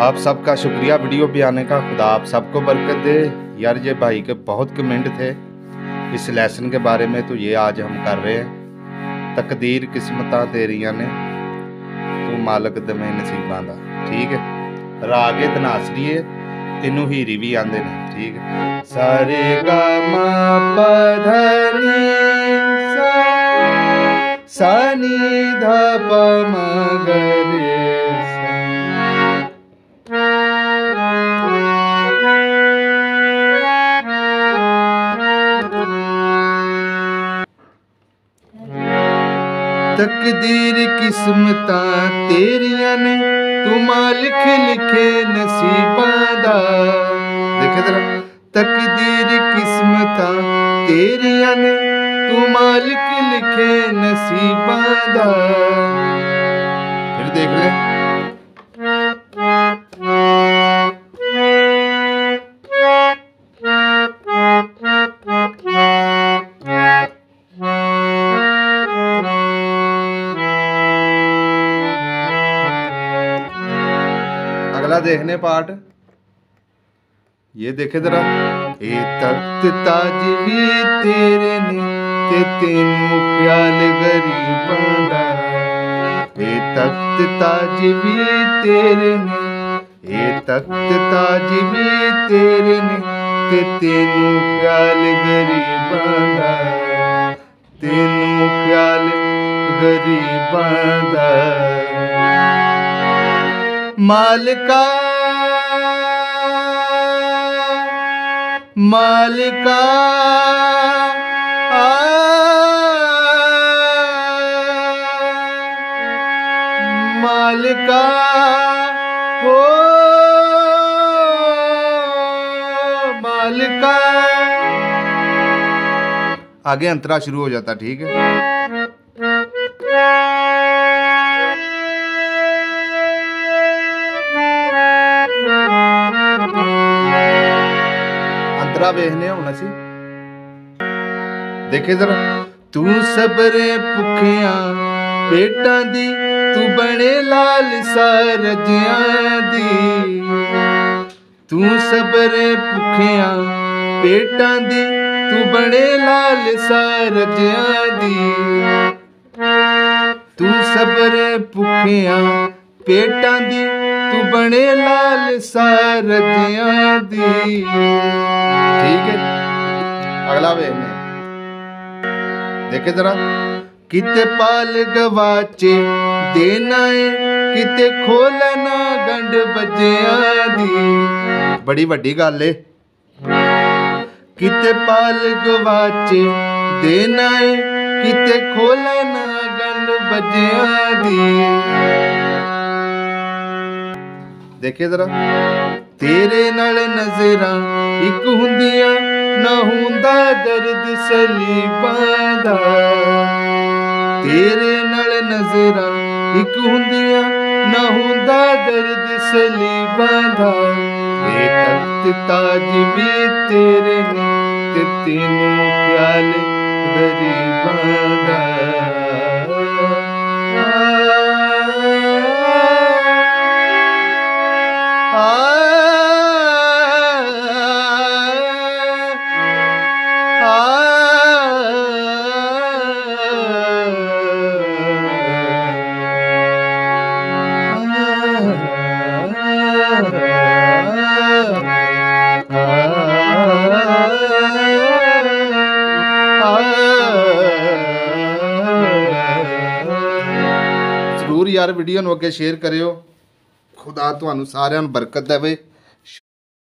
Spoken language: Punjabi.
आप सबका शुक्रिया। वीडियो पे आने का खुदा आप सबको बरकत दे। यार, ये भाई के बहुत कमेंट थे। इस लेसन के बारे में तो ये आज हम कर रहे हैं। तकदीर किस्मत तेरिया ने। तू मालक दमे नसीबा का ठीक है? रागे तनासरी तेन हीरी भी आते हैं? ठीक सारे सानी धा तकदीर किस्मता तेरिया ने तू मालिक लिखे नसीबा दा। देखे जरा, तकदीर किस्मता तेरिया ने तू मालिक लिखे नसीबा दा। देखने पार्ट ये देखे जरा। ए तख्त ताज भी तेरे ने ते तेनू ख्याल गरीबां ए तख्त ताज भी तेरे ने ए तख्त ताज भी तेरे ने ते तेनू ख्याल मालिका मालिका मालिका मालिका। आगे अंतरा शुरू हो जाता ठीक है? ਅੰਤਰਾ ਵੇਖਨੇ ਹੁਣ ਅਸੀਂ। ਦੇਖੇ ਜ਼ਰਾ, ਤੂੰ ਸਬਰੇ ਭੁੱਖਿਆਂ, ਪੇਟਾਂ ਦੀ, ਤੂੰ ਬਣੇ ਲਾਲ ਸਰਜਿਆਂ ਦੀ। ਤੂੰ ਸਬਰੇ ਭੁੱਖਿਆਂ, ਪੇਟਾਂ ਦੀ, ਤੂੰ ਬਣੇ ਲਾਲ ਸਰਜਿਆਂ ਦੀ। ਤੂੰ ਸਬਰੇ ਭੁੱਖਿਆਂ, ਪੇਟਾਂ ਦੀ ਤੂੰ ਬਣੇ ਲਾਲ ਸਰਜਿਆਂ ਦੀ। ਠੀਕ ਹੈ ਅਗਲਾ ਵੇਖਨੇ ਦੇਖੇ ਜਰਾ। ਕਿਤੇ ਪਾਲ ਗਵਾਚੇ ਦੇਣਾ ਏ, ਕਿਤੇ ਖੋਲਣਾ ਗੰਢ ਬੱਜਿਆਂ ਦੀ। ਬੜੀ ਵੱਡੀ ਗੱਲ ਏ। ਕਿਤੇ ਪਾਲ ਗਵਾਚੇ ਦੇਣਾ ਏ, ਕਿਤੇ ਖੋਲਣਾ ਗੰਢ ਬੱਜਿਆਂ ਦੀ। ਦੇਖੇ ਜ਼ਰਾ। ਤੇਰੇ ਨਾਲ ਨਜ਼ਰਾਂ ਇੱਕ ਹੁੰਦੀਆਂ, ਨਾ ਹੁੰਦਾ ਦਰਦ ਸਲੀਬਾਂ ਦਾ। ਤੇਰੇ ਨਾਲ ਨਜ਼ਰਾਂ ਇੱਕ ਹੁੰਦੀਆਂ, ਨਾ ਹੁੰਦਾ ਦਰਦ ਸਲੀਬਾਂ ਦਾ। ਇਹ ਤਖਤ ਤਾਜ ਵੀ ਤੇਰੇ ਨੇ ਤੇ ਤੈਨੂੰ ਖਿਆਲ ਜ਼ਰੂਰ ਯਾਰ ਵੀਡੀਓ ਨੂੰ ਅੱਗੇ ਸ਼ੇਅਰ ਕਰਿਓ ਖੁਦਾ ਤੁਹਾਨੂੰ ਸਾਰਿਆਂ ਨੂੰ ਬਰਕਤ ਦੇਵੇ।